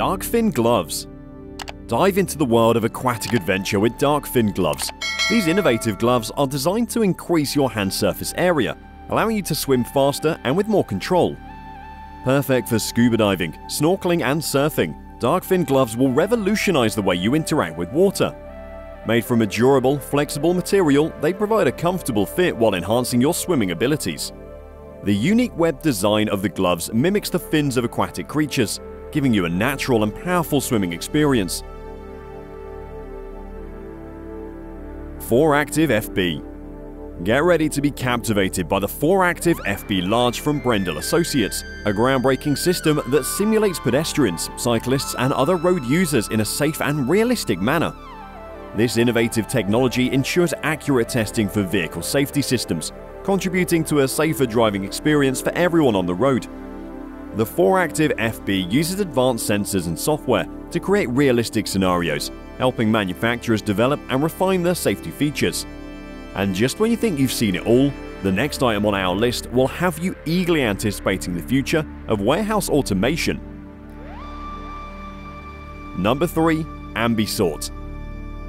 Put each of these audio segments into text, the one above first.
Darkfin Gloves Dive into the world of aquatic adventure with Darkfin Gloves. These innovative gloves are designed to increase your hand surface area, allowing you to swim faster and with more control. Perfect for scuba diving, snorkeling and surfing, Darkfin gloves will revolutionize the way you interact with water. Made from a durable, flexible material, they provide a comfortable fit while enhancing your swimming abilities. The unique web design of the gloves mimics the fins of aquatic creatures, giving you a natural and powerful swimming experience. 4Active FB Get ready to be captivated by the 4Active FB Large from Brendel Associates, a groundbreaking system that simulates pedestrians, cyclists and other road users in a safe and realistic manner. This innovative technology ensures accurate testing for vehicle safety systems, contributing to a safer driving experience for everyone on the road. The 4Active FB uses advanced sensors and software to create realistic scenarios, helping manufacturers develop and refine their safety features. And just when you think you've seen it all, the next item on our list will have you eagerly anticipating the future of warehouse automation. Number 3. Ambisort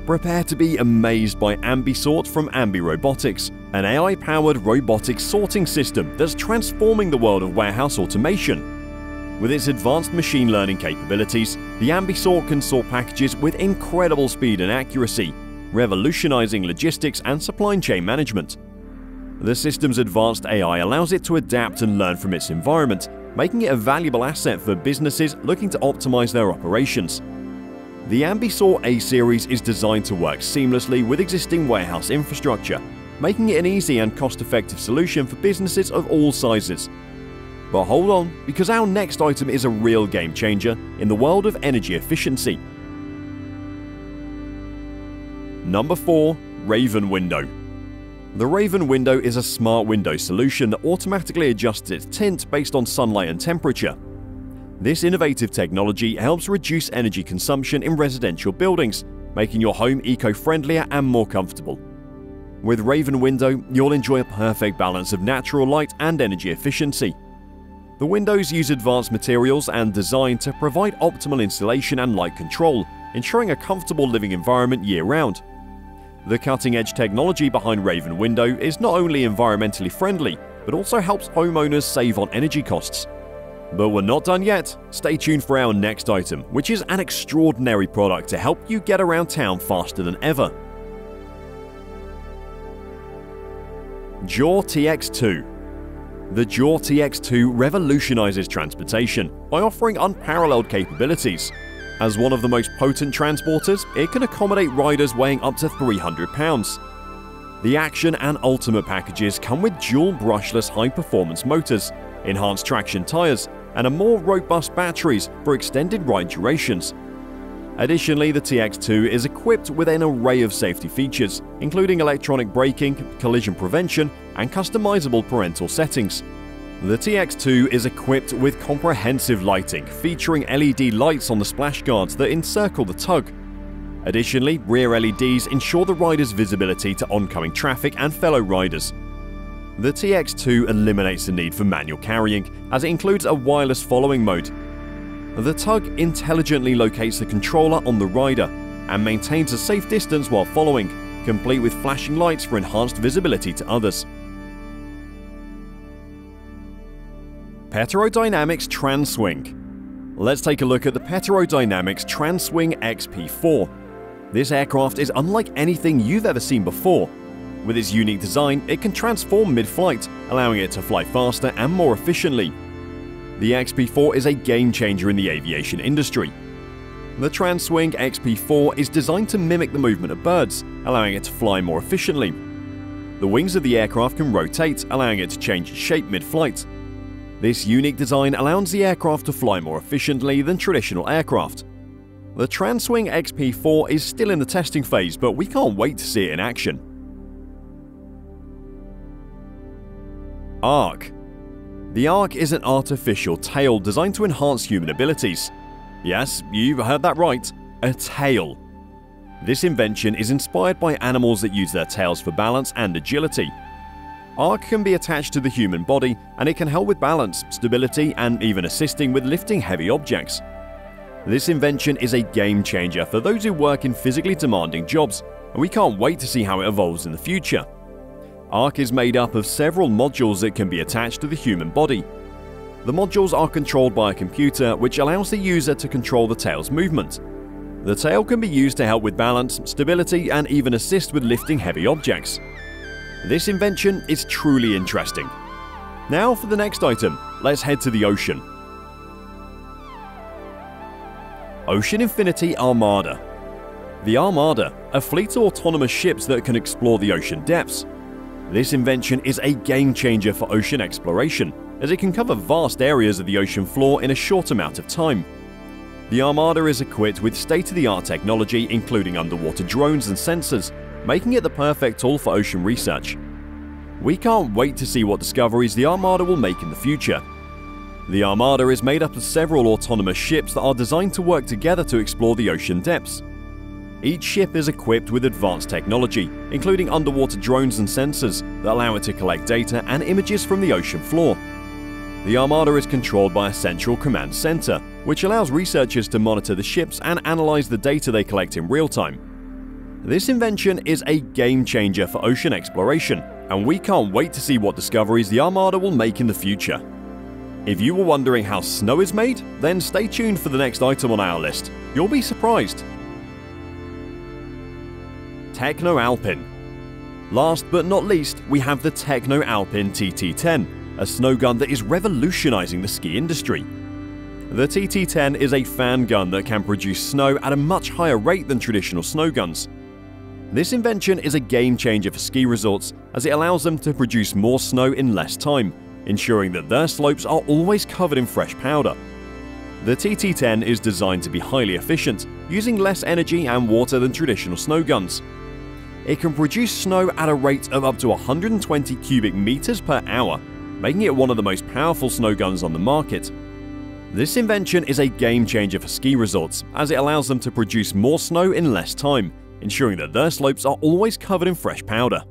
Prepare to be amazed by Ambisort from Ambi Robotics, an AI-powered robotic sorting system that's transforming the world of warehouse automation. With its advanced machine learning capabilities, the Ambisort can sort packages with incredible speed and accuracy, revolutionizing logistics and supply chain management. The system's advanced AI allows it to adapt and learn from its environment, making it a valuable asset for businesses looking to optimize their operations. The Ambisort A-Series is designed to work seamlessly with existing warehouse infrastructure, making it an easy and cost-effective solution for businesses of all sizes. But hold on, because our next item is a real game changer in the world of energy efficiency. Number 4. Raven Window The Raven Window is a smart window solution that automatically adjusts its tint based on sunlight and temperature, this innovative technology helps reduce energy consumption in residential buildings, making your home eco-friendlier and more comfortable. With Raven Window, you'll enjoy a perfect balance of natural light and energy efficiency. The windows use advanced materials and design to provide optimal insulation and light control, ensuring a comfortable living environment year-round. The cutting-edge technology behind Raven Window is not only environmentally friendly, but also helps homeowners save on energy costs. But we're not done yet. Stay tuned for our next item, which is an extraordinary product to help you get around town faster than ever. Jaw TX2 The Jaw TX2 revolutionizes transportation by offering unparalleled capabilities. As one of the most potent transporters, it can accommodate riders weighing up to 300 pounds. The Action and Ultimate packages come with dual brushless high-performance motors, enhanced traction tires, and a more robust batteries for extended ride durations. Additionally, the TX2 is equipped with an array of safety features, including electronic braking, collision prevention, and customizable parental settings. The TX2 is equipped with comprehensive lighting, featuring LED lights on the splash guards that encircle the tug. Additionally, rear LEDs ensure the rider's visibility to oncoming traffic and fellow riders, the TX2 eliminates the need for manual carrying, as it includes a wireless following mode. The tug intelligently locates the controller on the rider and maintains a safe distance while following, complete with flashing lights for enhanced visibility to others. PteroDynamics Transwing Let's take a look at the PteroDynamics Transwing XP4. This aircraft is unlike anything you've ever seen before, with its unique design, it can transform mid-flight, allowing it to fly faster and more efficiently. The XP4 is a game changer in the aviation industry. The Transwing XP4 is designed to mimic the movement of birds, allowing it to fly more efficiently. The wings of the aircraft can rotate, allowing it to change its shape mid-flight. This unique design allows the aircraft to fly more efficiently than traditional aircraft. The Transwing XP4 is still in the testing phase, but we can't wait to see it in action. Arque The Arque is an artificial tail designed to enhance human abilities. Yes, you've heard that right, a tail. This invention is inspired by animals that use their tails for balance and agility. Arque can be attached to the human body and it can help with balance, stability, and even assisting with lifting heavy objects. This invention is a game changer for those who work in physically demanding jobs, and we can't wait to see how it evolves in the future. Arque is made up of several modules that can be attached to the human body. The modules are controlled by a computer which allows the user to control the tail's movement. The tail can be used to help with balance, stability, and even assist with lifting heavy objects. This invention is truly interesting. Now for the next item, let's head to the ocean. Ocean Infinity Armada The Armada, a fleet of autonomous ships that can explore the ocean depths. This invention is a game changer for ocean exploration, as it can cover vast areas of the ocean floor in a short amount of time. The Armada is equipped with state-of-the-art technology including underwater drones and sensors, making it the perfect tool for ocean research. We can't wait to see what discoveries the Armada will make in the future, the Armada is made up of several autonomous ships that are designed to work together to explore the ocean depths. Each ship is equipped with advanced technology, including underwater drones and sensors that allow it to collect data and images from the ocean floor. The Armada is controlled by a central command center, which allows researchers to monitor the ships and analyze the data they collect in real time. This invention is a game changer for ocean exploration, and we can't wait to see what discoveries the Armada will make in the future. If you were wondering how snow is made, then stay tuned for the next item on our list. You'll be surprised. Techno Alpin. Last but not least, we have the Techno Alpin TT10, a snow gun that is revolutionizing the ski industry. The TT10 is a fan gun that can produce snow at a much higher rate than traditional snow guns. This invention is a game changer for ski resorts as it allows them to produce more snow in less time, ensuring that their slopes are always covered in fresh powder. The TT10 is designed to be highly efficient, using less energy and water than traditional snow guns. It can produce snow at a rate of up to 120 cubic meters per hour, making it one of the most powerful snow guns on the market. This invention is a game changer for ski resorts, as it allows them to produce more snow in less time, ensuring that their slopes are always covered in fresh powder.